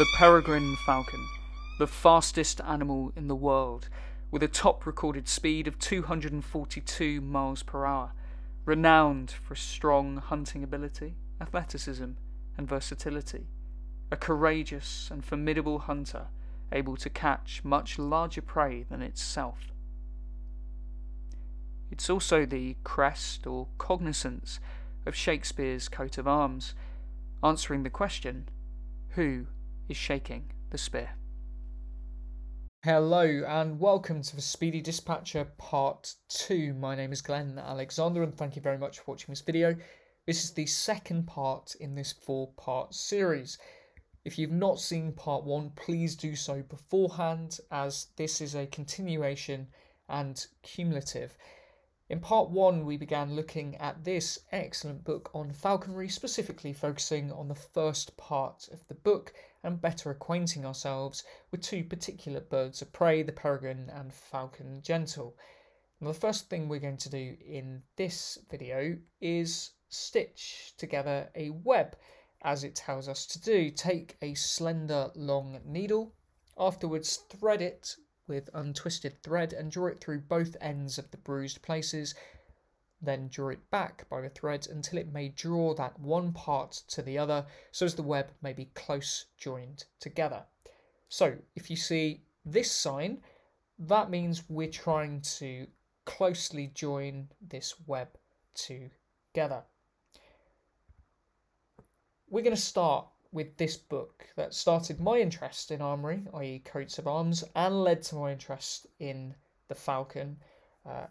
the peregrine falcon, the fastest animal in the world, with a top recorded speed of 242 miles per hour, renowned for strong hunting ability, athleticism, and versatility, a courageous and formidable hunter able to catch much larger prey than itself. It's also the crest or cognizance of Shakespeare's coat of arms, answering the question who is shaking the spear? Hello and welcome to the Speedy Dispatcher Part 2. My name is Glen Alexander and thank you very much for watching this video. This is the second part in this four part series. If you've not seen part 1, please do so beforehand as this is a continuation and cumulative. In part one, we began looking at this excellent book on falconry, specifically focusing on the first part of the book and better acquainting ourselves with two particular birds of prey, the peregrine and falcon gentle. Now, the first thing we're going to do in this video is stitch together a web, as it tells us to do. Take a slender long needle, afterwards thread it with untwisted thread and draw it through both ends of the bruised places. Then draw it back by the thread until it may draw that one part to the other so as the web may be close joined together. So if you see this sign, that means we're trying to closely join this web together. We're going to start with this book that started my interest in armoury, i.e., coats of arms, and led to my interest in the falcon uh,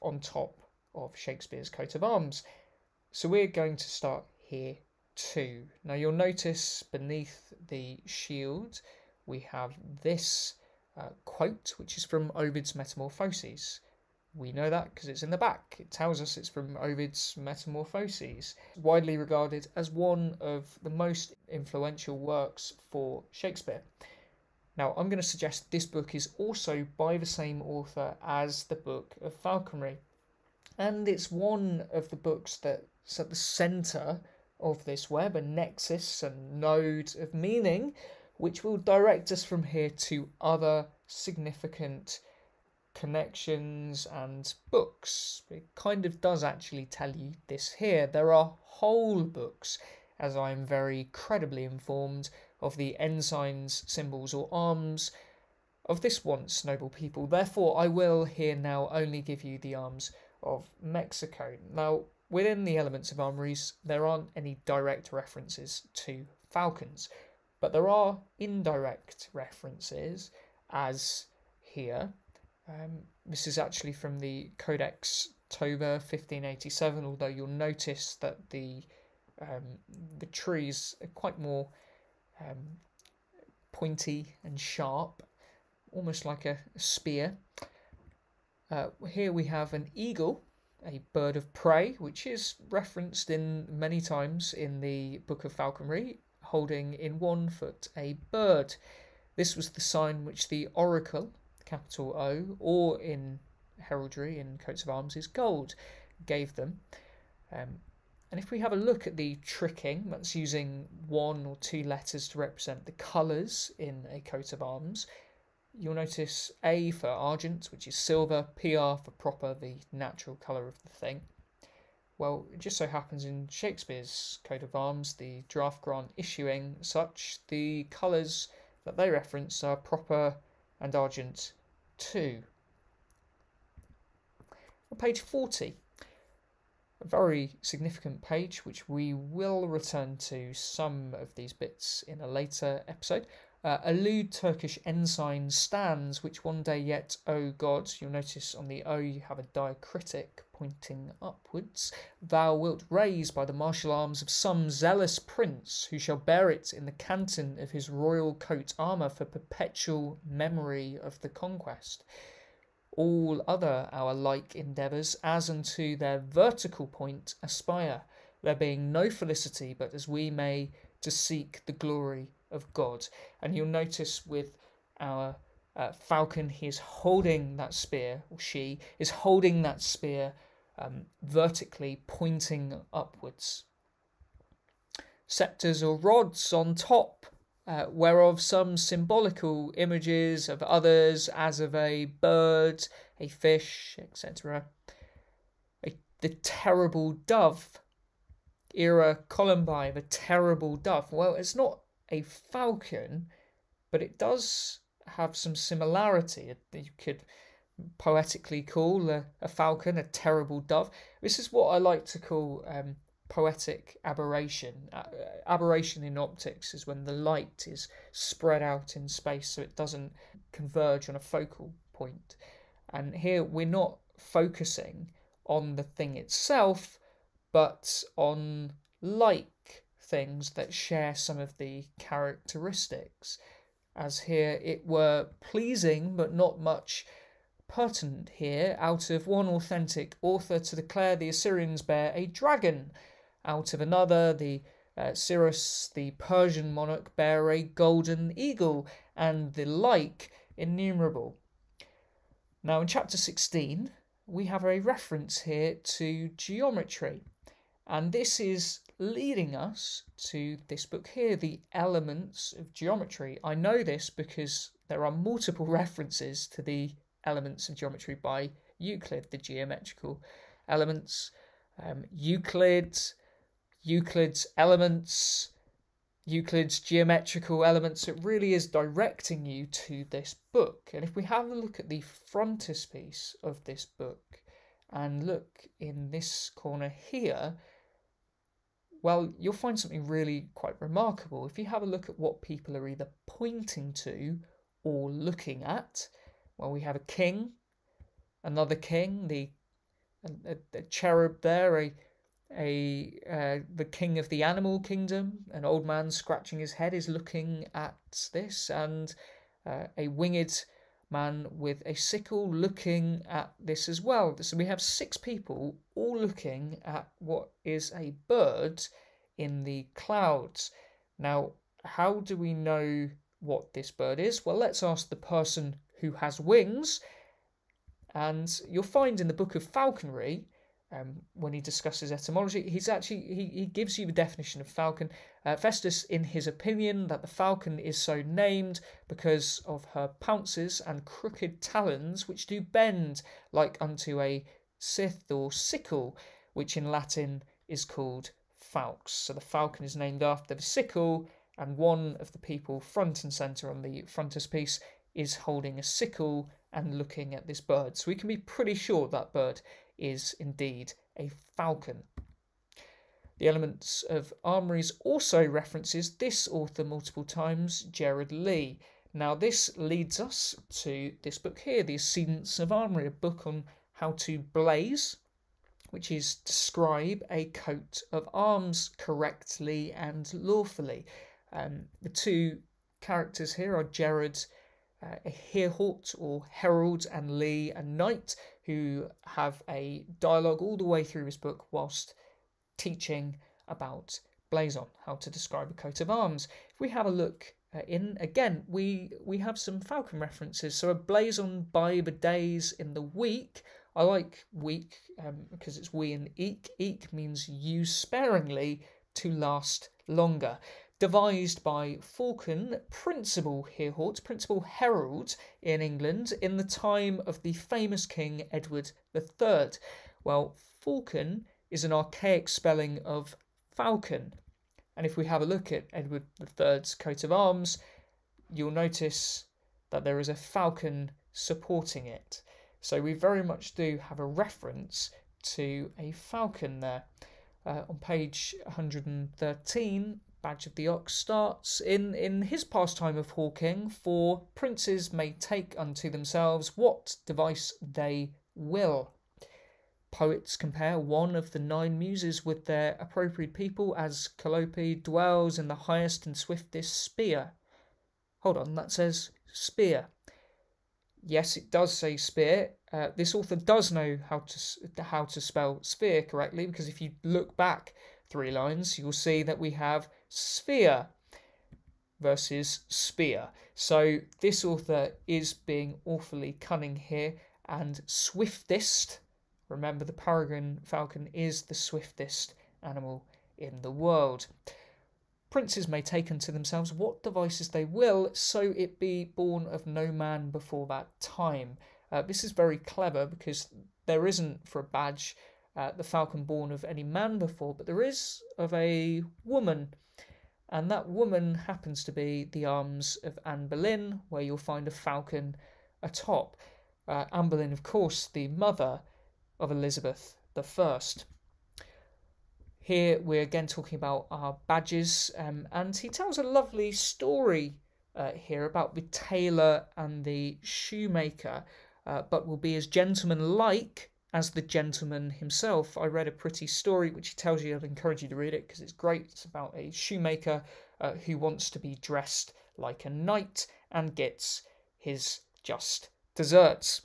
on top of Shakespeare's coat of arms. So we're going to start here too. Now you'll notice beneath the shield we have this uh, quote, which is from Ovid's Metamorphoses. We know that because it's in the back. It tells us it's from Ovid's Metamorphoses, widely regarded as one of the most influential works for Shakespeare. Now, I'm going to suggest this book is also by the same author as the Book of Falconry, and it's one of the books that's at the centre of this web, a nexus and node of meaning, which will direct us from here to other significant connections and books. It kind of does actually tell you this here. There are whole books, as I am very credibly informed, of the ensigns, symbols, or arms of this once noble people. Therefore, I will here now only give you the arms of Mexico. Now, within the elements of armories, there aren't any direct references to falcons, but there are indirect references, as here um, this is actually from the Codex Tovar 1587, although you'll notice that the um, the trees are quite more um, pointy and sharp, almost like a, a spear. Uh, here we have an eagle, a bird of prey, which is referenced in many times in the Book of Falconry, holding in one foot a bird. This was the sign which the oracle capital O, or in heraldry in coats of arms is gold, gave them. Um, and if we have a look at the tricking, that's using one or two letters to represent the colours in a coat of arms. You'll notice A for argent, which is silver, PR for proper, the natural colour of the thing. Well, it just so happens in Shakespeare's coat of arms, the draft grant issuing such, the colours that they reference are proper and argent 2. On page 40, a very significant page which we will return to some of these bits in a later episode. Uh, elude Turkish ensign stands, which one day yet, O God, you'll notice on the O you have a diacritic pointing upwards. Thou wilt raise by the martial arms of some zealous prince, who shall bear it in the canton of his royal coat armour for perpetual memory of the conquest. All other our like endeavours, as unto their vertical point, aspire, there being no felicity but as we may to seek the glory of God. And you'll notice with our uh, falcon, he is holding that spear, or she is holding that spear um, vertically pointing upwards. Sceptres or rods on top uh, whereof some symbolical images of others, as of a bird, a fish, etc. The terrible dove, Ira columbi, the terrible dove. Well, it's not a falcon, but it does have some similarity. You could poetically call a, a falcon a terrible dove. This is what I like to call um, poetic aberration. Uh, aberration in optics is when the light is spread out in space so it doesn't converge on a focal point. And here we're not focusing on the thing itself, but on like things that share some of the characteristics. As here it were pleasing but not much pertinent here out of one authentic author to declare the Assyrians bear a dragon out of another, the uh, Cyrus, the Persian monarch, bear a golden eagle, and the like innumerable. Now, in chapter 16, we have a reference here to geometry, and this is leading us to this book here, The Elements of Geometry. I know this because there are multiple references to the elements of geometry by Euclid, the geometrical elements. Um, Euclid Euclid's elements, Euclid's geometrical elements. It really is directing you to this book. And if we have a look at the frontispiece of this book and look in this corner here, well, you'll find something really quite remarkable. If you have a look at what people are either pointing to or looking at, well, we have a king, another king, the a, a, cherub there, a a uh, the king of the animal kingdom, an old man scratching his head, is looking at this, and uh, a winged man with a sickle looking at this as well. So we have six people all looking at what is a bird in the clouds. Now, how do we know what this bird is? Well, let's ask the person who has wings. And you'll find in the book of falconry um, when he discusses etymology. He's actually he, he gives you the definition of falcon. Uh, Festus, in his opinion, that the falcon is so named because of her pounces and crooked talons, which do bend like unto a scythe or sickle, which in Latin is called falx. So the falcon is named after the sickle, and one of the people front and centre on the frontispiece is holding a sickle and looking at this bird. So we can be pretty sure that bird is indeed a falcon. The Elements of Armories also references this author multiple times, Gerard Legh. Now, this leads us to this book here, The Accedens of Armory, a book on how to blaze, which is describe a coat of arms correctly and lawfully. Um, the two characters here are Gerard uh, a Herhort or Herald and Lee, and Knight, who have a dialogue all the way through his book whilst teaching about blazon, how to describe a coat of arms. If we have a look uh, in again, we we have some falcon references. So a blazon by the days in the week. I like week um, because it's we and eek. Eek means use sparingly to last longer devised by Falcon, Principal Herhort, Principal Herald in England in the time of the famous King Edward III. Well, Falcon is an archaic spelling of falcon. And if we have a look at Edward III's coat of arms, you'll notice that there is a falcon supporting it. So we very much do have a reference to a falcon there. Uh, on page 113, Badge of the Ox starts in, in his pastime of hawking, for princes may take unto themselves what device they will. Poets compare one of the nine muses with their appropriate people as Calliope dwells in the highest and swiftest spear. Hold on, that says spear. Yes, it does say spear. Uh, this author does know how to how to spell sphere correctly because if you look back three lines, you'll see that we have sphere versus spear. So this author is being awfully cunning here and swiftest. Remember, the peregrine falcon is the swiftest animal in the world. princes may take unto themselves what devices they will, so it be born of no man before that time. Uh, this is very clever because there isn't for a badge uh, the falcon born of any man before, but there is of a woman. And that woman happens to be the arms of Anne Boleyn, where you'll find a falcon atop. Uh, Anne Boleyn, of course, the mother of Elizabeth I. Here we're again talking about our badges, um, and he tells a lovely story uh, here about the tailor and the shoemaker, uh, but will be as gentlemanlike as the gentleman himself. I read a pretty story which he tells you, I'd encourage you to read it because it's great. It's about a shoemaker uh, who wants to be dressed like a knight and gets his just deserts.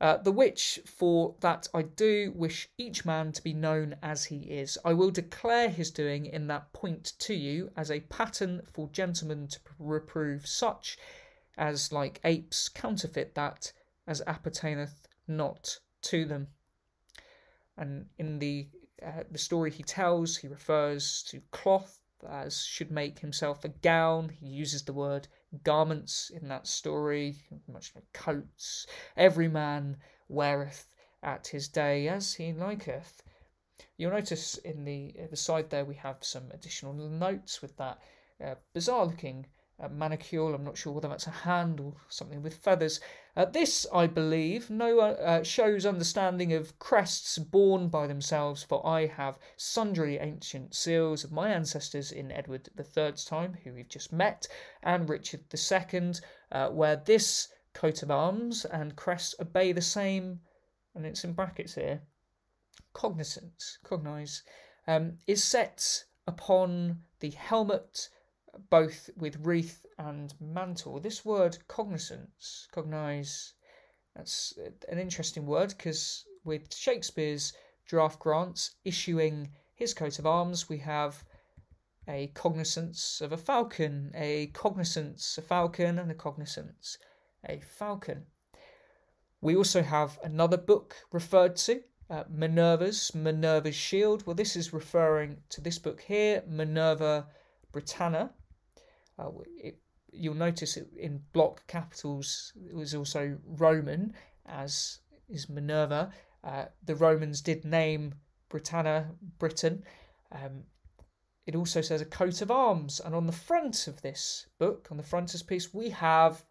Uh, the which, for that I do wish each man to be known as he is. I will declare his doing in that point to you as a pattern for gentlemen to reprove such as like apes counterfeit that as appertaineth not to them. And in the uh, the story he tells, he refers to cloth as should make himself a gown. He uses the word garments in that story, much like coats. Every man weareth at his day as he liketh. You'll notice in the the side there we have some additional notes with that uh, bizarre looking uh, manicule. I'm not sure whether that's a hand or something with feathers. Uh, this, I believe, no uh, shows understanding of crests borne by themselves, for I have sundry ancient seals of my ancestors in Edward III's time, who we've just met, and Richard II, uh, where this coat of arms and crest obey the same, and it's in brackets here, cognizance, cognize, um, is set upon the helmet both with wreath and mantle. This word cognizance, cognize, that's an interesting word because with Shakespeare's draft grants issuing his coat of arms, we have a cognizance of a falcon, a cognizance, a falcon, and a cognizance, a falcon. We also have another book referred to, uh, Minerva's, Minerva's Shield. Well, this is referring to this book here, Minerva Britannia, uh, it, you'll notice it in block capitals it was also Roman, as is Minerva. Uh, the Romans did name Britannia Britain. Um, it also says a coat of arms, and on the front of this book, on the frontispiece, we have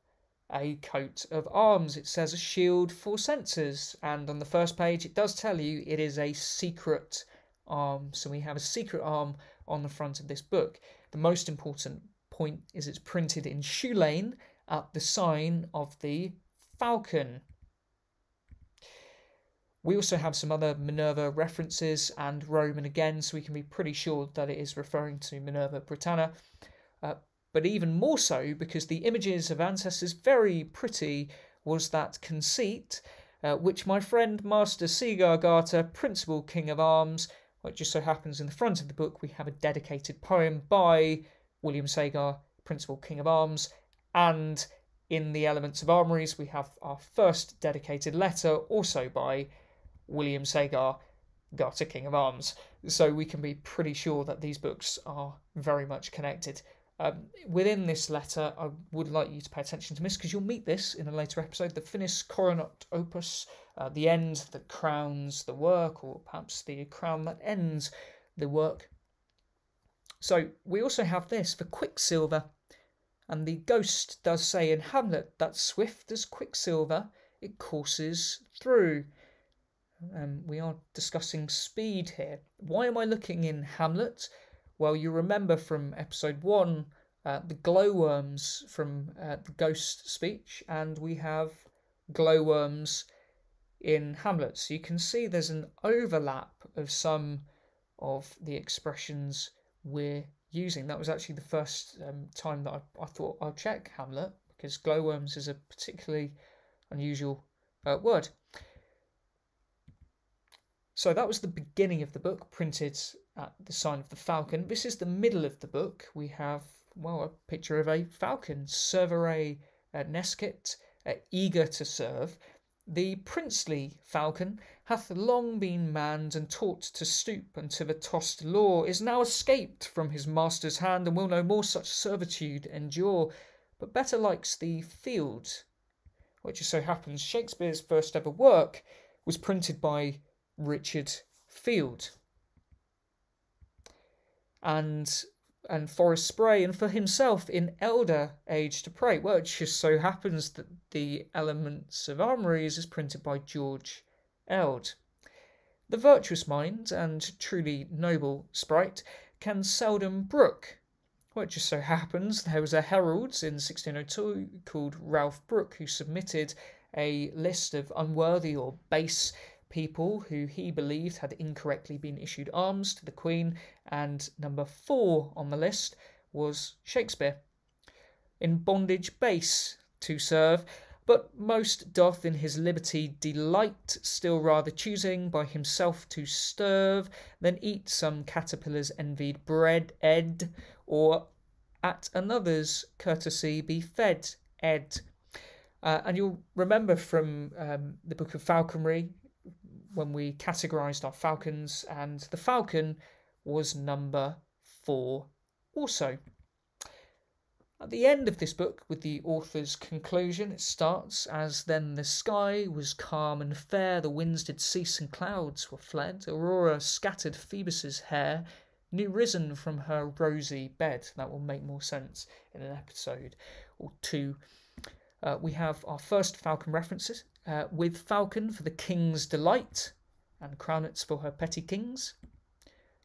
a coat of arms. It says a shield for censors, and on the first page, it does tell you it is a secret arm. So we have a secret arm on the front of this book. The most important point is it's printed in shoe lane at the sign of the falcon. We also have some other Minerva references and Roman again, so we can be pretty sure that it is referring to Minerva Britannia. Uh, but even more so, because the images of ancestors very pretty, was that conceit, uh, which my friend Master Segar Garter, Principal King of Arms, well, it just so happens in the front of the book we have a dedicated poem by William Segar, Principal King of Arms, and in the Elements of Armories, we have our first dedicated letter, also by William Segar, Garter King of Arms. So we can be pretty sure that these books are very much connected. Um, within this letter, I would like you to pay attention to this because you'll meet this in a later episode. The finis coronat opus, uh, the end that crowns the work, or perhaps the crown that ends the work. So we also have this for Quicksilver. And the ghost does say in Hamlet that swift as Quicksilver it courses through. Um, we are discussing speed here. Why am I looking in Hamlet? Well, you remember from episode one uh, the glowworms from uh, the ghost speech, and we have glowworms in Hamlet. So you can see there's an overlap of some of the expressions we're using. That was actually the first um, time that I, I thought I'll check Hamlet because glowworms is a particularly unusual uh, word. So that was the beginning of the book, printed at the sign of the falcon. This is the middle of the book. We have, well, a picture of a falcon, servire uh, nescit, uh, eager to serve. The princely falcon hath long been manned and taught to stoop unto the tossed law, is now escaped from his master's hand, and will no more such servitude endure, but better likes the field, which just so happens Shakespeare's first ever work was printed by Richard Field. And and Forest Spray, and for himself in elder age to pray. Well, it just so happens that the Elements of Armories is printed by George Eld. The virtuous mind and truly noble sprite can seldom brook. Well, it just so happens there was a herald in 1602 called Ralph Brooke who submitted a list of unworthy or base people who he believed had incorrectly been issued arms to the Queen, and number four on the list was Shakespeare. In bondage base to serve, but most doth in his liberty delight, still rather choosing by himself to sterve than eat some caterpillar's envied bread, ed, or at another's courtesy be fed, ed. Uh, and you'll remember from um, the book of falconry when we categorized our falcons, and the falcon was number four also. At the end of this book, with the author's conclusion, it starts as then the sky was calm and fair, the winds did cease and clouds were fled. Aurora scattered Phoebus's hair, new risen from her rosy bed. That will make more sense in an episode or two. Uh, we have our first Falcon references uh, with Falcon for the king's delight and crownets for her petty kings.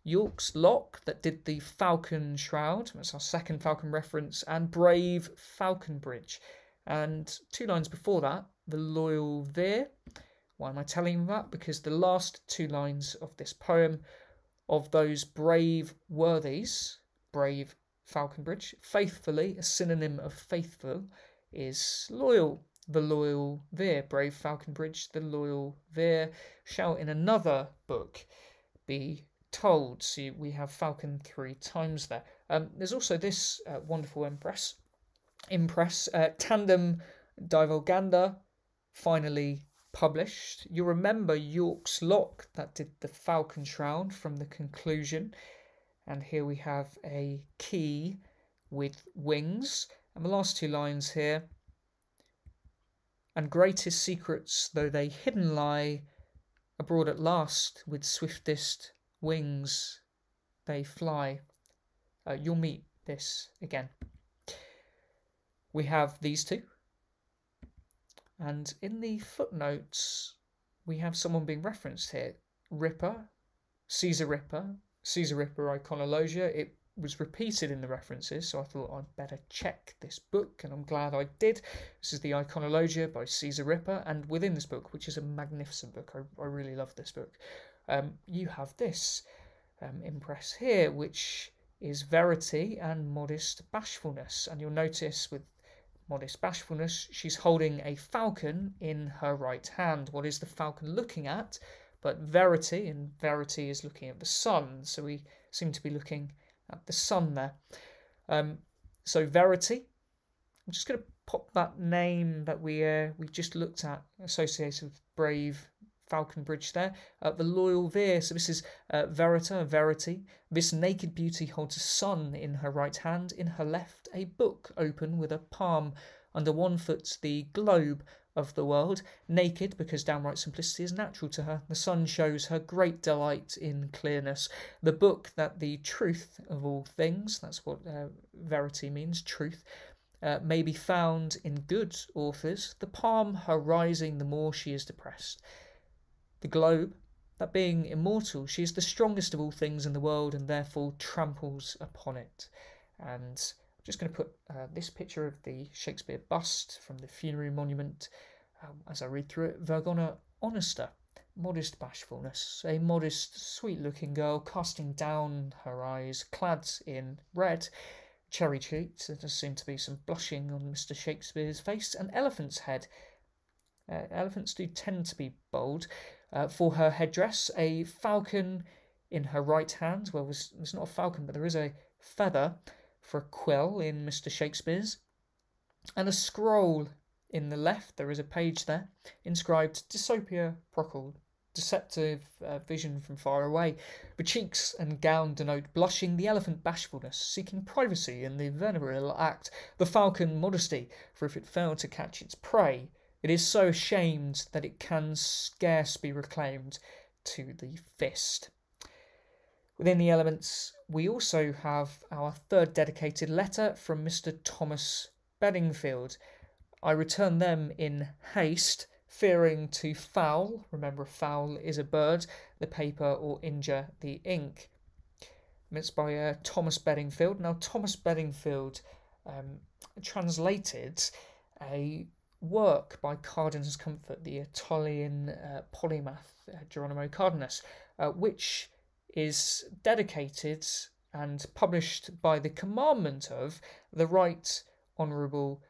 York's Lock that did the Falcon Shroud, that's our second Falcon reference, and Brave Falconbridge. And two lines before that, the Loyal Vere. Why am I telling you that? Because the last two lines of this poem of those brave worthies, brave Falconbridge, faithfully, a synonym of faithful, is loyal the loyal Vere, brave Falconbridge, the loyal Vere, shall in another book be told. See, we have Falcon three times there. Um, there's also this uh, wonderful impress, impress uh, tandem divulganda, finally published. You remember York's Lock that did the Falcon Shroud from the conclusion, and here we have a key with wings. And the last two lines here and greatest secrets, though they hidden lie, abroad at last with swiftest wings they fly. Uh, you'll meet this again. We have these two, and in the footnotes, we have someone being referenced here Ripa, Cesare Ripa, Cesare Ripa iconologia. It was repeated in the references, so I thought I'd better check this book, and I'm glad I did. This is the Iconologia by Cesare Ripa, and within this book, which is a magnificent book, I, I really love this book, um, you have this um, impress here, which is verity and modest bashfulness. And you'll notice with modest bashfulness, she's holding a falcon in her right hand. What is the falcon looking at? But verity, and verity is looking at the sun, so we seem to be looking at the sun there. Um, so Verity, I'm just going to pop that name that we uh, we just looked at associated with Brave Falconbridge there. Uh, the Loyal Vere, so this is uh, Verita, Verity. This naked beauty holds a sun in her right hand, in her left a book open with a palm. Under one foot the globe of the world, naked because downright simplicity is natural to her. The sun shows her great delight in clearness. The book that the truth of all things, that's what uh, verity means, truth, uh, may be found in good authors. The palm her rising, the more she is depressed. The globe, that being immortal, she is the strongest of all things in the world and therefore tramples upon it. And I'm just going to put uh, this picture of the Shakespeare bust from the funerary monument um, as I read through it. Vergogna Honesta, modest bashfulness, a modest, sweet looking girl casting down her eyes, clad in red, cherry cheeks, There does seem to be some blushing on Mr. Shakespeare's face, an elephant's head. Uh, elephants do tend to be bold. Uh, for her headdress, a falcon in her right hand. Well, it's, it's not a falcon, but there is a feather for a quill in Mr. Shakespeare's, and a scroll in the left. There is a page there inscribed Dystopia Procul deceptive uh, vision from far away. The cheeks and gown denote blushing, the elephant bashfulness, seeking privacy, and the venerable act, the falcon modesty, for if it fail to catch its prey, it is so ashamed that it can scarce be reclaimed to the fist. Within the elements, we also have our third dedicated letter from Mr. Thomas Bedingfield. I return them in haste, fearing to foul, remember a foul is a bird, the paper or injure the ink. It's by uh, Thomas Bedingfield. Now, Thomas Bedingfield um, translated a work by Cardanus Comfort, the Italian uh, polymath uh, Geronimo Cardanus, uh, which is dedicated and published by the commandment of the Right Honourable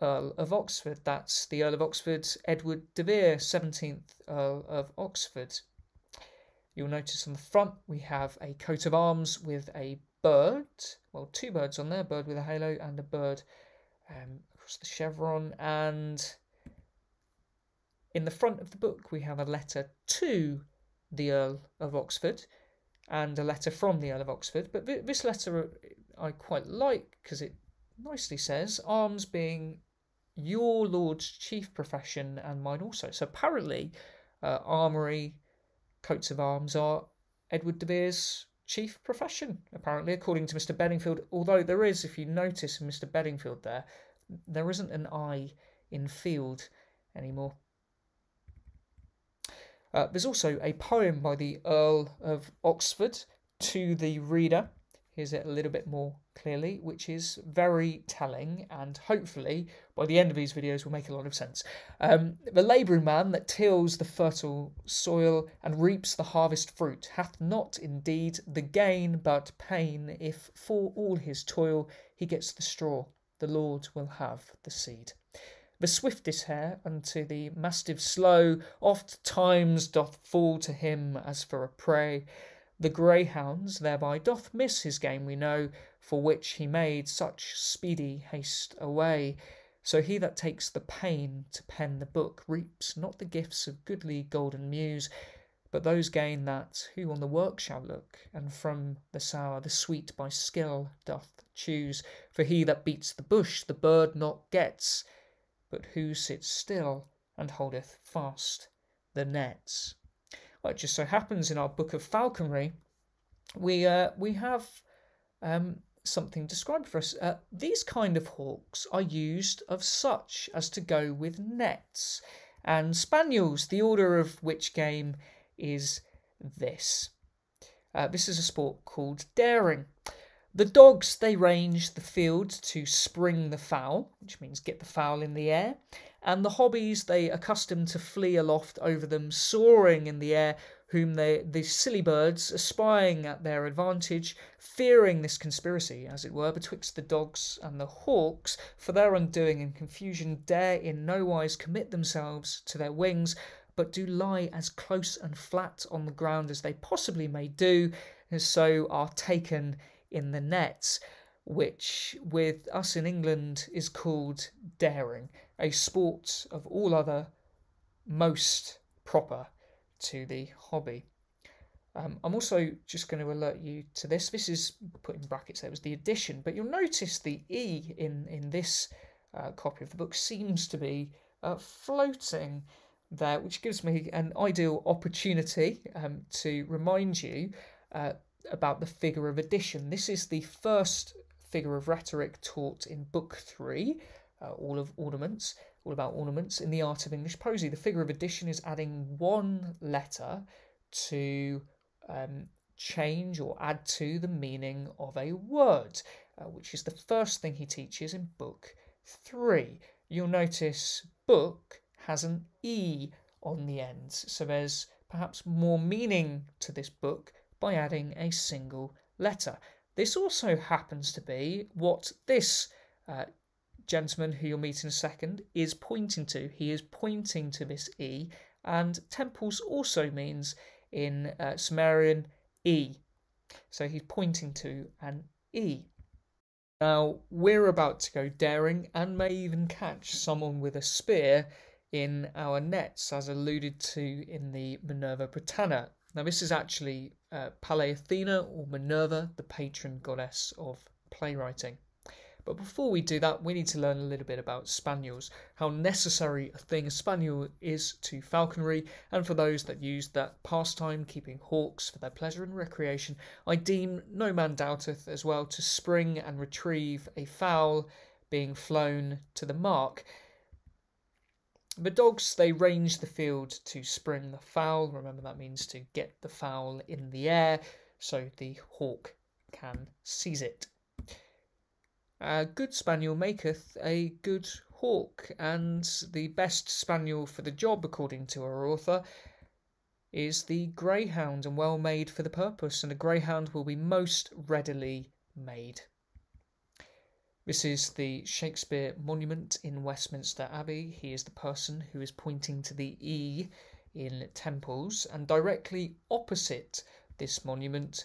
Earl of Oxford. That's the Earl of Oxford, Edward de Vere, 17th Earl of Oxford. You'll notice on the front we have a coat of arms with a bird, well, two birds on there, bird with a halo and a bird um, across the chevron. And in the front of the book we have a letter to the Earl of Oxford, and a letter from the Earl of Oxford. But this letter I quite like because it nicely says, arms being your Lord's chief profession and mine also. So apparently, uh, armoury, coats of arms are Edward de Vere's chief profession, apparently, according to Mr. Bedingfield. Although there is, if you notice Mr. Bedingfield there, there isn't an I in field anymore. Uh, there's also a poem by the Earl of Oxford to the reader. Here's it a little bit more clearly, which is very telling and hopefully by the end of these videos will make a lot of sense. Um, the labouring man that tills the fertile soil and reaps the harvest fruit hath not indeed the gain but pain if for all his toil he gets the straw, the Lord will have the seed. The swiftest hare unto the mastiff slow oft times doth fall to him as for a prey. The greyhounds thereby doth miss his game, we know, for which he made such speedy haste away. So he that takes the pain to pen the book reaps not the gifts of goodly golden muse, but those gain that who on the work shall look, and from the sour the sweet by skill doth choose. For he that beats the bush the bird not gets, but who sits still and holdeth fast the nets. Well, it just so happens in our book of falconry, we uh, we have um, something described for us. Uh, these kind of hawks are used of such as to go with nets and spaniels. The order of which game is this. Uh, this is a sport called daring. The dogs, they range the field to spring the fowl, which means get the fowl in the air, and the hobbies, they accustomed to flee aloft over them, soaring in the air, whom they, the silly birds, espying at their advantage, fearing this conspiracy, as it were, betwixt the dogs and the hawks, for their undoing and confusion, dare in no wise commit themselves to their wings, but do lie as close and flat on the ground as they possibly may do, and so are taken in the nets, which with us in England is called daring, a sport of all other most proper to the hobby. Um, I'm also just going to alert you to this. This is put in brackets. There was the addition, but you'll notice the e in in this uh, copy of the book seems to be uh, floating there, which gives me an ideal opportunity um, to remind you uh, about the figure of addition. This is the first figure of rhetoric taught in Book Three, uh, all of ornaments, all about ornaments in the art of English poesy. The figure of addition is adding one letter to um, change or add to the meaning of a word, uh, which is the first thing he teaches in Book Three. You'll notice book has an E on the end, so there's perhaps more meaning to this book by adding a single letter. This also happens to be what this uh, gentleman, who you'll meet in a second, is pointing to. He is pointing to this E, and temples also means in uh, Sumerian E. So he's pointing to an E. Now, we're about to go daring and may even catch someone with a spear in our nets, as alluded to in the Minerva Britannia. Now, this is actually uh, Pallas Athena or Minerva, the patron goddess of playwriting. But before we do that, we need to learn a little bit about spaniels, how necessary a thing a spaniel is to falconry, and for those that use that pastime, keeping hawks for their pleasure and recreation, I deem no man doubteth as well to spring and retrieve a fowl being flown to the mark. The dogs, they range the field to spring the fowl. Remember, that means to get the fowl in the air so the hawk can seize it. A good spaniel maketh a good hawk, and the best spaniel for the job, according to our author, is the greyhound and well made for the purpose, and a greyhound will be most readily made. This is the Shakespeare monument in Westminster Abbey. He is the person who is pointing to the E in temples, and directly opposite this monument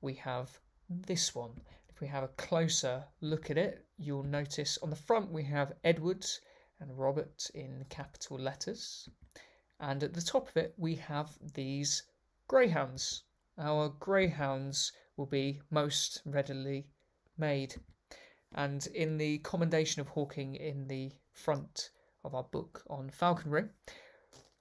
we have this one. If we have a closer look at it, you'll notice on the front we have Edward and Robert in capital letters, and at the top of it we have these greyhounds. Our greyhounds will be most readily made and in the commendation of Hawking in the front of our book on falconry.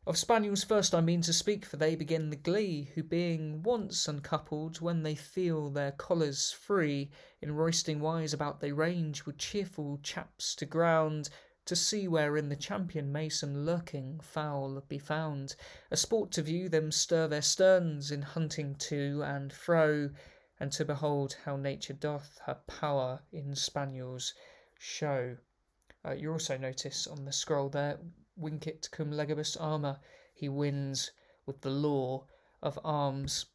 Of spaniels first I mean to speak, for they begin the glee, who being once uncoupled, when they feel their collars free, in roisting wise about they range, with cheerful chaps to ground, to see wherein the champion may some lurking fowl be found, a sport to view them stir their sterns in hunting to and fro, and to behold how nature doth her power in spaniels show. Uh, you also notice on the scroll there, vincit cum legibus arma, he wins with the law of arms.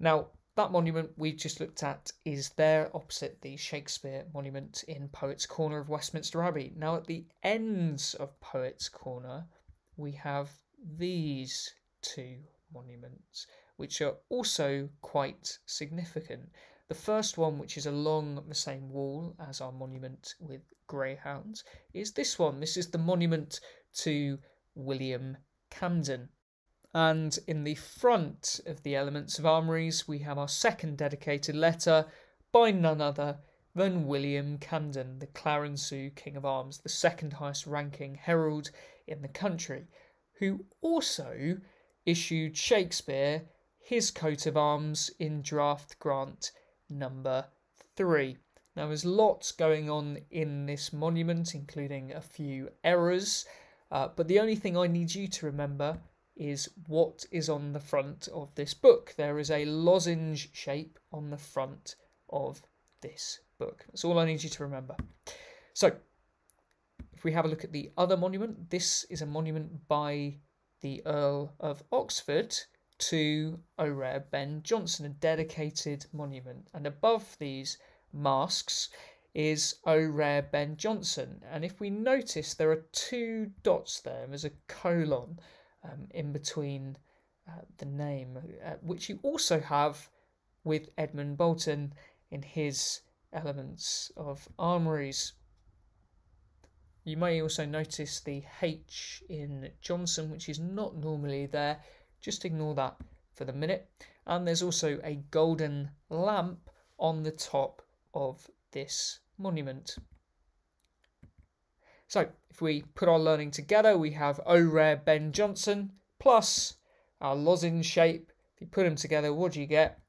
Now, that monument we just looked at is there opposite the Shakespeare monument in Poets' Corner of Westminster Abbey. Now, at the ends of Poets' Corner, we have these two monuments which are also quite significant. The first one, which is along the same wall as our monument with greyhounds, is this one. This is the monument to William Camden. And in the front of the Elements of Armories, we have our second dedicated letter by none other than William Camden, the Clarenceux King of Arms, the second highest ranking herald in the country, who also issued Shakespeare his coat of arms in draft grant number three. Now, there's lots going on in this monument, including a few errors, uh, but the only thing I need you to remember is what is on the front of this book. There is a lozenge shape on the front of this book. That's all I need you to remember. So, if we have a look at the other monument, this is a monument by the Earl of Oxford to O'Rare Ben Johnson, a dedicated monument. And above these masks is O'Rare Ben Johnson. And if we notice, there are two dots there. There's a colon um, in between uh, the name, uh, which you also have with Edmund Bolton in his Elements of Armories. You may also notice the H in Johnson, which is not normally there, just ignore that for the minute. And there's also a golden lamp on the top of this monument. So if we put our learning together, we have O-Rare Ben Jonson plus our lozenge shape. If you put them together, what do you get?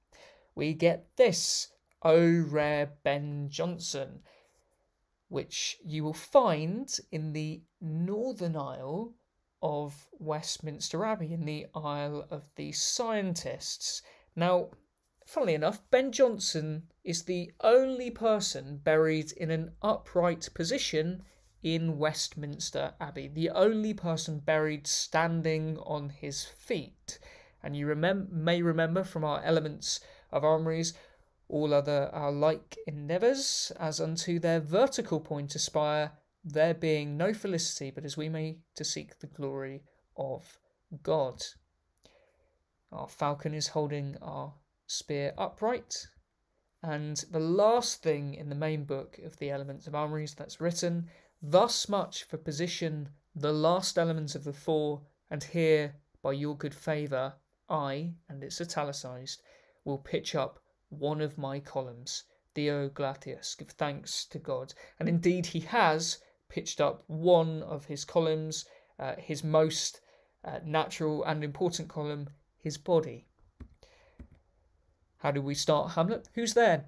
We get this O-Rare Ben Jonson, which you will find in the Northern Aisle of Westminster Abbey in the Aisle of the Scientists. Now, funnily enough, Ben Jonson is the only person buried in an upright position in Westminster Abbey, the only person buried standing on his feet. And you remem- may remember from our elements of armories, all other are like endeavours, as unto their vertical point aspire, there being no felicity but as we may to seek the glory of God. Our falcon is holding our spear upright. And the last thing in the main book of the Elements of Armories that's written, thus much for position the last element of the four, and here, by your good favour, I, and it's italicized, will pitch up one of my columns. Deo gratias, give thanks to God. And indeed, he has pitched up one of his columns, uh, his most uh, natural and important column, his body. How do we start Hamlet? Who's there?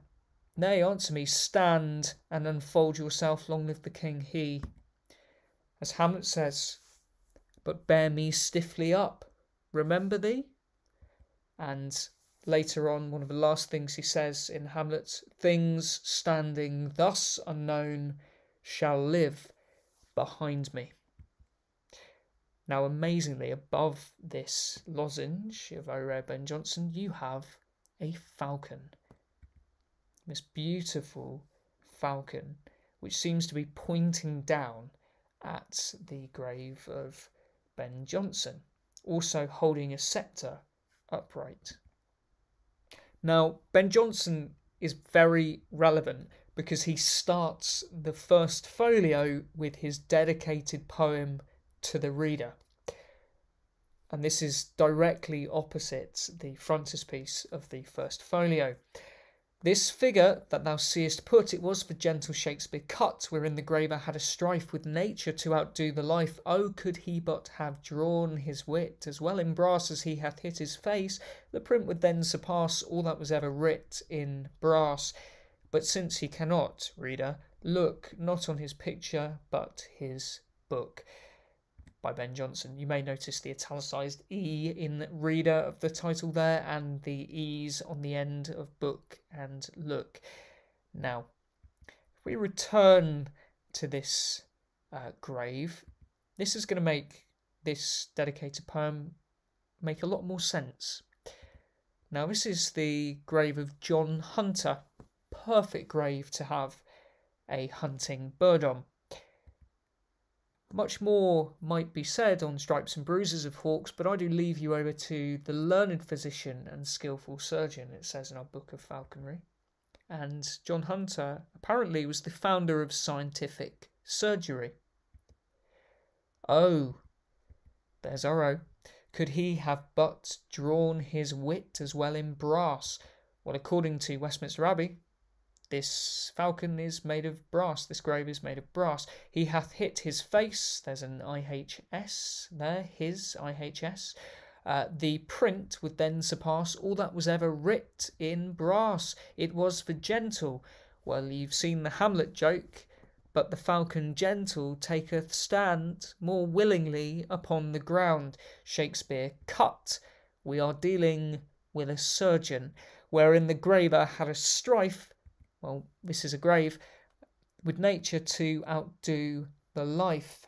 Nay, answer me, stand and unfold yourself, long live the king, he. As Hamlet says, but bear me stiffly up, remember thee? And later on, one of the last things he says in Hamlet, things standing thus unknown shall live behind me. Now, amazingly, above this lozenge of O. Ben Jonson, you have a falcon this beautiful falcon, which seems to be pointing down at the grave of Ben Jonson, also holding a sceptre upright. Now, Ben Jonson is very relevant because he starts the first folio with his dedicated poem to the reader. And this is directly opposite the frontispiece of the first folio. This figure that thou seest put, it was for gentle Shakespeare cut, wherein the graver had a strife with nature to outdo the life. Oh, could he but have drawn his wit as well in brass as he hath hit his face, the print would then surpass all that was ever writ in brass. But since he cannot, reader, look not on his picture, but his book by Ben Jonson. You may notice the italicized E in reader of the title there and the E's on the end of book and look. Now, if we return to this uh, grave, this is going to make this dedicated poem make a lot more sense. Now, this is the grave of John Hunter. Perfect grave to have a hunting bird on. Much more might be said on stripes and bruises of hawks, but I do leave you over to the learned physician and skilful surgeon, it says in our book of falconry. And John Hunter apparently was the founder of scientific surgery. Oh, there's our O. Could he have but drawn his wit as well in brass? Well, according to Westminster Abbey, this falcon is made of brass, this grave is made of brass. He hath hit his face, there's an IHS there, his IHS. Uh, the print would then surpass all that was ever writ in brass. It was for gentle. Well, you've seen the Hamlet joke, but the falcon gentle taketh stand more willingly upon the ground. Shakespeare cut. We are dealing with a surgeon, wherein the graver had a strife well, this is a grave, with nature to outdo the life.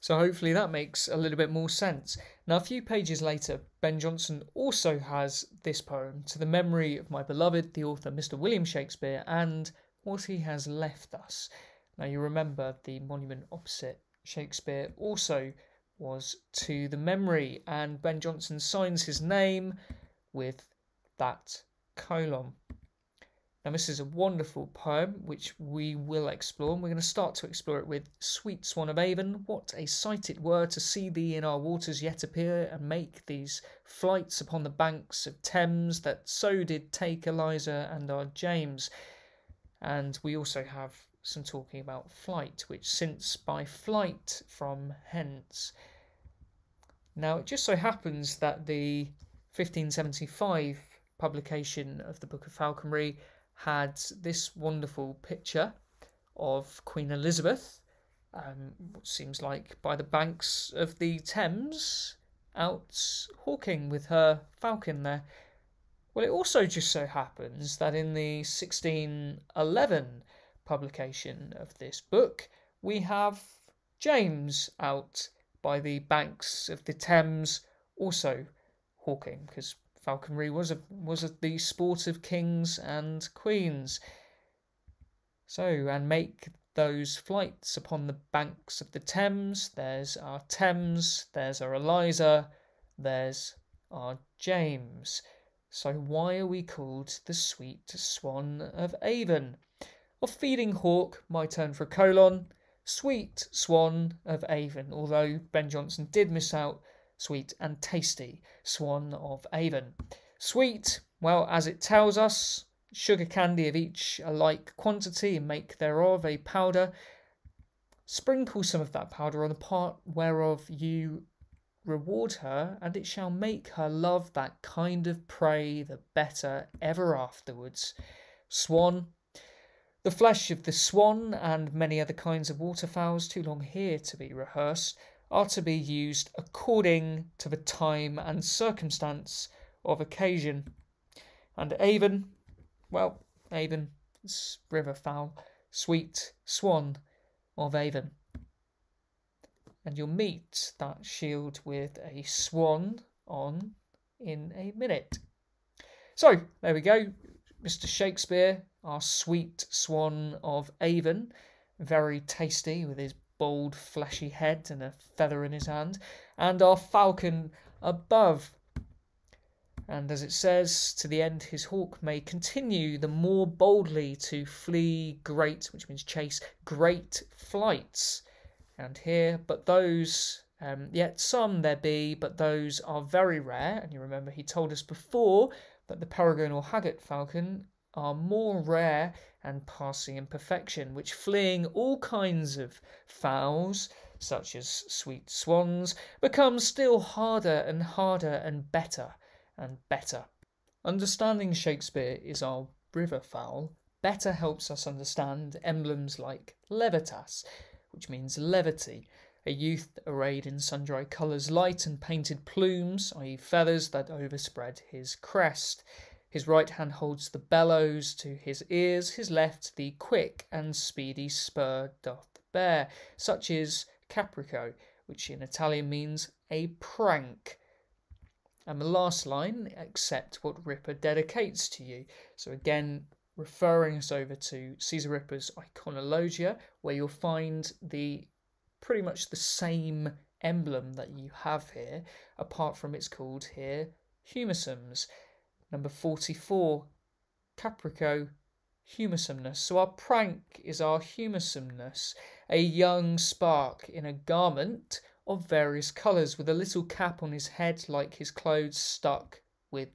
So hopefully that makes a little bit more sense. Now, a few pages later, Ben Jonson also has this poem to the memory of my beloved, the author Mr. William Shakespeare, and what he has left us. Now, you remember the monument opposite Shakespeare also was to the memory, and Ben Jonson signs his name with that colon. Now, this is a wonderful poem which we will explore, and we're going to start to explore it with Sweet Swan of Avon. What a sight it were to see thee in our waters yet appear, and make these flights upon the banks of Thames that so did take Eliza and our James. And we also have some talking about flight, which since by flight from hence. Now, it just so happens that the 1575 publication of the Book of Falconry had this wonderful picture of Queen Elizabeth, um, seems like by the banks of the Thames, out hawking with her falcon there. Well, it also just so happens that in the 1611 publication of this book, we have James out by the banks of the Thames, also hawking, because falconry was a, was a, the sport of kings and queens. So, and make those flights upon the banks of the Thames. There's our Thames, there's our Eliza, there's our James. So, why are we called the sweet swan of Avon? Of feeding hawk, my turn for a colon. Sweet Swan of Avon, although Ben Jonson did miss out Sweet and Tasty Swan of Avon. Sweet, well, as it tells us, sugar candy of each alike quantity make thereof a powder. Sprinkle some of that powder on the part whereof you reward her, and it shall make her love that kind of prey the better ever afterwards. Swan. The flesh of the swan and many other kinds of waterfowls, too long here to be rehearsed, are to be used according to the time and circumstance of occasion. And Avon, well, Avon, river fowl, sweet swan of Avon. And you'll meet that shield with a swan on in a minute. So, there we go. Mr. Shakespeare, our sweet swan of Avon, very tasty with his bold, fleshy head and a feather in his hand, and our falcon above and as it says, to the end his hawk may continue the more boldly to flee great, which means chase, great flights. And here, but those, um, yet some there be, but those are very rare. And you remember he told us before that the peregrine or haggart falcon are more rare and passing in perfection, which fleeing all kinds of fowls, such as sweet swans, become still harder and harder and better and better. Understanding Shakespeare is our river fowl better helps us understand emblems like levitas, which means levity, a youth arrayed in sundry colours, light and painted plumes, i.e., feathers that overspread his crest. His right hand holds the bellows to his ears, his left the quick and speedy spur doth bear. Such is caprico, which in Italian means a prank. And the last line, accept what Ripa dedicates to you. So again, referring us over to Cesare Ripa's Iconologia, where you'll find the pretty much the same emblem that you have here, apart from it's called here humarsums. Number 44, Caprico humarsomeness. So our prank is our humarsomeness, a young spark in a garment of various colours, with a little cap on his head like his clothes stuck with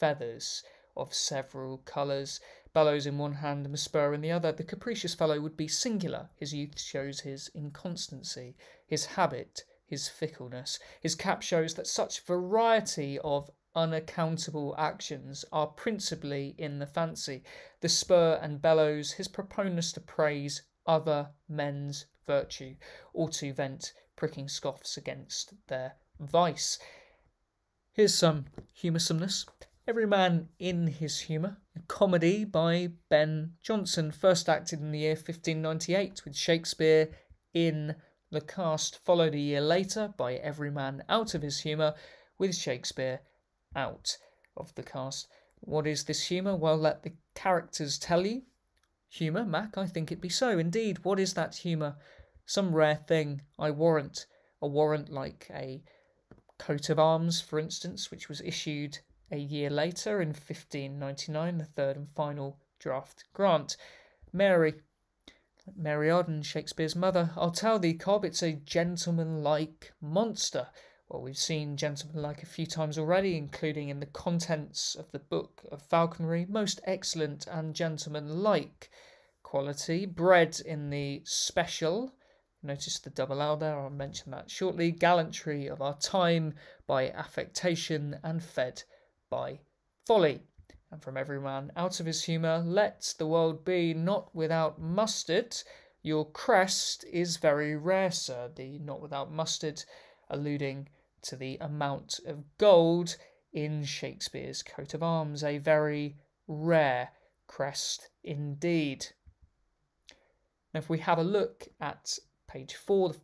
feathers of several colours, bellows in one hand and a spur in the other. The capricious fellow would be singular. His youth shows his inconstancy, his habit, his fickleness. His cap shows that such variety of unaccountable actions are principally in the fancy. The spur and bellows his proponents to praise other men's virtue, or to vent pricking scoffs against their vice. Here's some humorsomeness. Every Man in His Humour, a comedy by Ben Jonson, first acted in the year 1598 with Shakespeare in the cast, followed a year later by Every Man Out of His Humour with Shakespeare out of the cast. What is this humour? Well, let the characters tell you. Humour, Mac, I think it be so. Indeed, what is that humour? some rare thing, I warrant, a warrant like a coat of arms, for instance, which was issued a year later in 1599, the third and final draft grant. Mary, Mary Arden, Shakespeare's mother, I'll tell thee, Cobb, it's a gentleman-like monster. Well, we've seen gentleman-like a few times already, including in the contents of the book of falconry, most excellent and gentleman-like quality, bred in the special Notice the double L there, I'll mention that shortly. Gallantry of our time by affectation and fed by folly. And from every man out of his humour, let the world be not without mustard. Your crest is very rare, sir. The not without mustard alluding to the amount of gold in Shakespeare's coat of arms, a very rare crest indeed. Now, if we have a look at page four,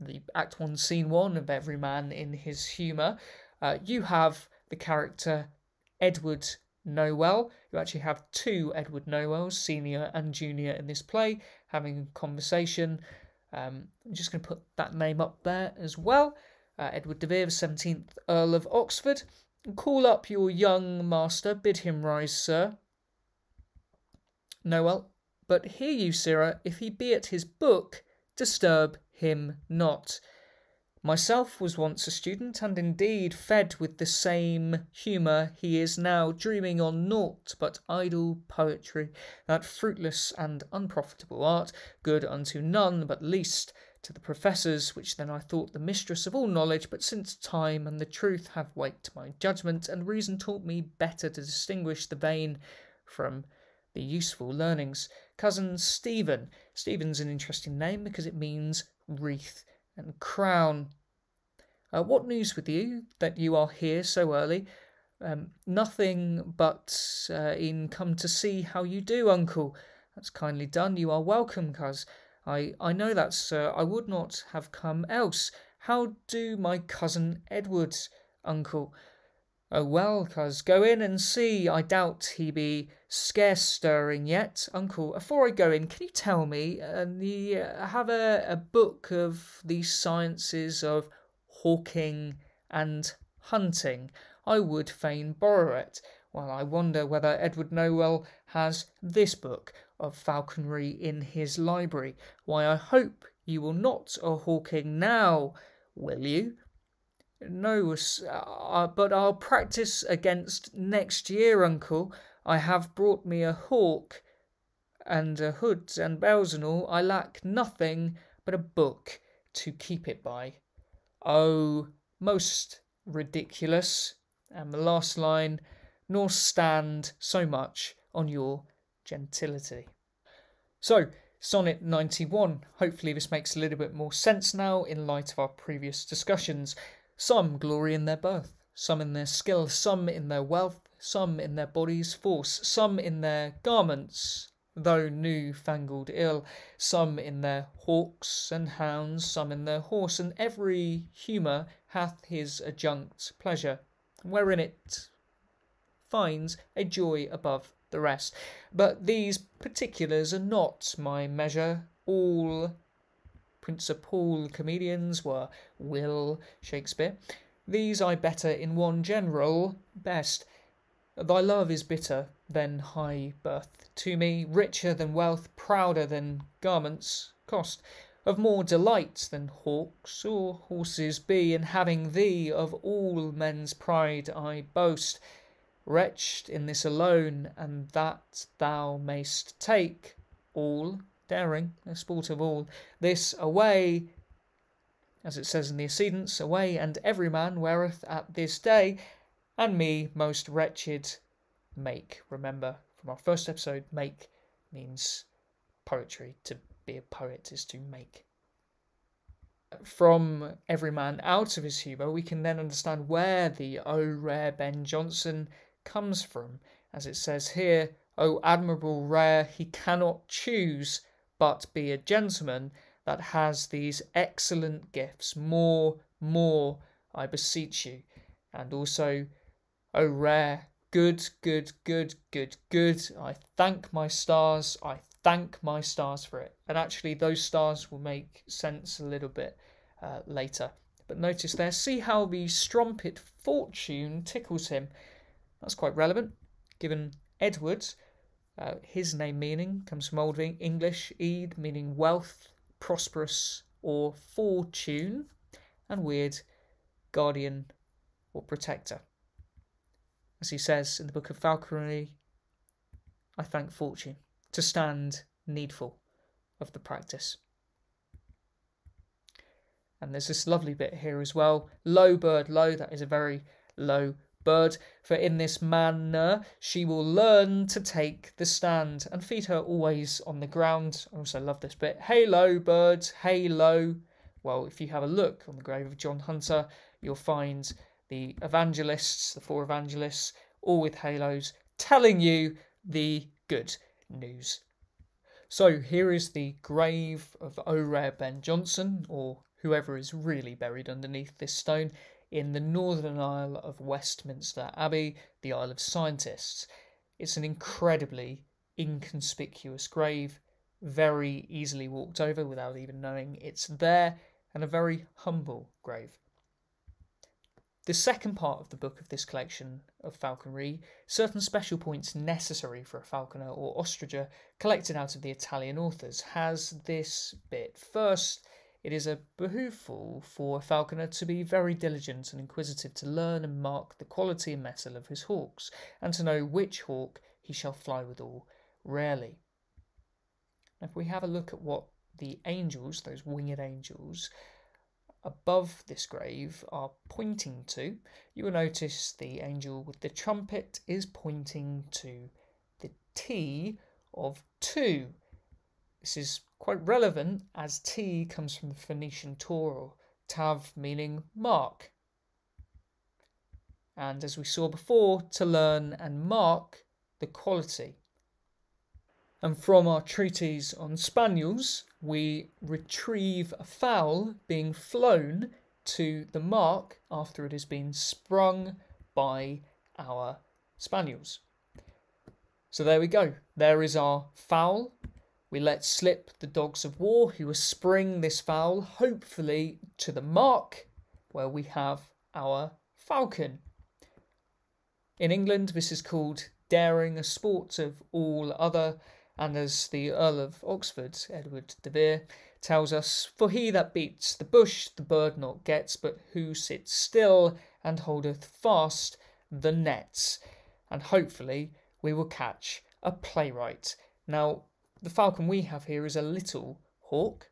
the Act One, Scene One of Every Man in His Humour, uh, you have the character Edward Knowell. You actually have two Edward Knowells, senior and junior, in this play, having a conversation. Um, I'm just going to put that name up there as well. Uh, Edward de Vere, 17th Earl of Oxford. Call up your young master, bid him rise, sir. Knowell, but hear you, sirrah, if he be at his book, disturb him not. Myself was once a student, and indeed fed with the same humour he is now, dreaming on naught but idle poetry, that fruitless and unprofitable art, good unto none but least to the professors, which then I thought the mistress of all knowledge, but since time and the truth have waked my judgment, and reason taught me better to distinguish the vain from the useful learnings. Cousin Stephen. Stephen's an interesting name because it means wreath and crown. Uh, what news with you that you are here so early? Um, nothing but uh, in come to see how you do, uncle. That's kindly done. You are welcome, cuz. I I know that, sir. I would not have come else. How do my cousin Edward, uncle? Oh well, cuz go in and see. I doubt he be scarce stirring yet. Uncle, afore I go in, can you tell me, uh, the uh, have a, a book of the sciences of hawking and hunting? I would fain borrow it. Well, I wonder whether Edward Knowell has this book of falconry in his library. Why, I hope you will not a hawking now, will you? No, uh, but I'll practice against next year, uncle. I have brought me a hawk and a hood and bells and all. I lack nothing but a book to keep it by. Oh, most ridiculous. And the last line, nor stand so much on your gentility. So, Sonnet 91. Hopefully, this makes a little bit more sense now in light of our previous discussions. Some glory in their birth, some in their skill, some in their wealth, some in their body's force, some in their garments, though new fangled ill, some in their hawks and hounds, some in their horse, and every humour hath his adjunct pleasure, wherein it finds a joy above the rest. But these particulars are not my measure. All principal comedians were Will Shakespeare. These I better in one general best. Thy love is bitter than high birth to me, richer than wealth, prouder than garments cost, of more delight than hawks or horses be, in having thee of all men's pride I boast, wretched in this alone, and that thou mayst take all daring, the sport of all. This away, as it says in the Accedens, away, and every man weareth at this day, and me most wretched make. Remember from our first episode, make means poetry. To be a poet is to make. From every man out of his humour, we can then understand where the O rare Ben Jonson comes from. As it says here, O admirable rare, he cannot choose but be a gentleman that has these excellent gifts. More, more, I beseech you. And also, O rare, good, good, good, good, good. I thank my stars. I thank my stars for it. And actually, those stars will make sense a little bit uh, later. But notice there, see how the strumpet fortune tickles him. That's quite relevant, given Edwards uh, his name meaning comes from Old English, Ede meaning wealth, prosperous, or fortune, and weird, guardian or protector. As he says in the Book of Falconry, I thank fortune to stand needful of the practice. And there's this lovely bit here as well. Low bird, low, that is a very low bird, for in this manner she will learn to take the stand, and feed her always on the ground. I also love this bit. Halo, birds, halo. Well, if you have a look on the grave of John Hunter, you'll find the evangelists, the four evangelists, all with halos, telling you the good news. So here is the grave of O Rare Ben Jonson, or whoever is really buried underneath this stone in the northern aisle of Westminster Abbey, the Isle of Scientists. It's an incredibly inconspicuous grave, very easily walked over without even knowing it's there, and a very humble grave. the second part of the book of this collection of falconry, certain special points necessary for a falconer or ostricher, collected out of the Italian authors, has this bit. First, it is a behooveful for a falconer to be very diligent and inquisitive to learn and mark the quality and mettle of his hawks, and to know which hawk he shall fly withal rarely. If we have a look at what the angels, those winged angels, above this grave are pointing to, you will notice the angel with the trumpet is pointing to the T of two. This is quite relevant as T comes from the Phoenician Toro, tav meaning mark. And as we saw before, to learn and mark the quality. And from our treatise on spaniels, we retrieve a fowl being flown to the mark after it has been sprung by our spaniels. So there we go. There is our fowl. We let slip the dogs of war who will spring this fowl, hopefully to the mark where we have our falcon. In England, this is called daring, a sport of all other and as the Earl of Oxford, Edward de Vere, tells us, For he that beats the bush the bird not gets, but who sits still and holdeth fast the nets. And hopefully we will catch a playwright. Now, the falcon we have here is a little hawk,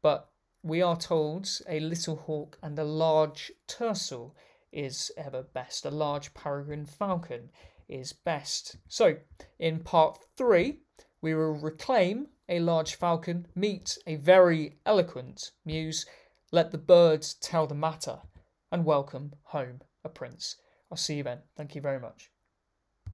but we are told a little hawk and a large tercel is ever best. A large peregrine falcon is best. So, in part three, we will reclaim a large falcon, meet a very eloquent muse, let the birds tell the matter, and welcome home a prince. I'll see you then. Thank you very much.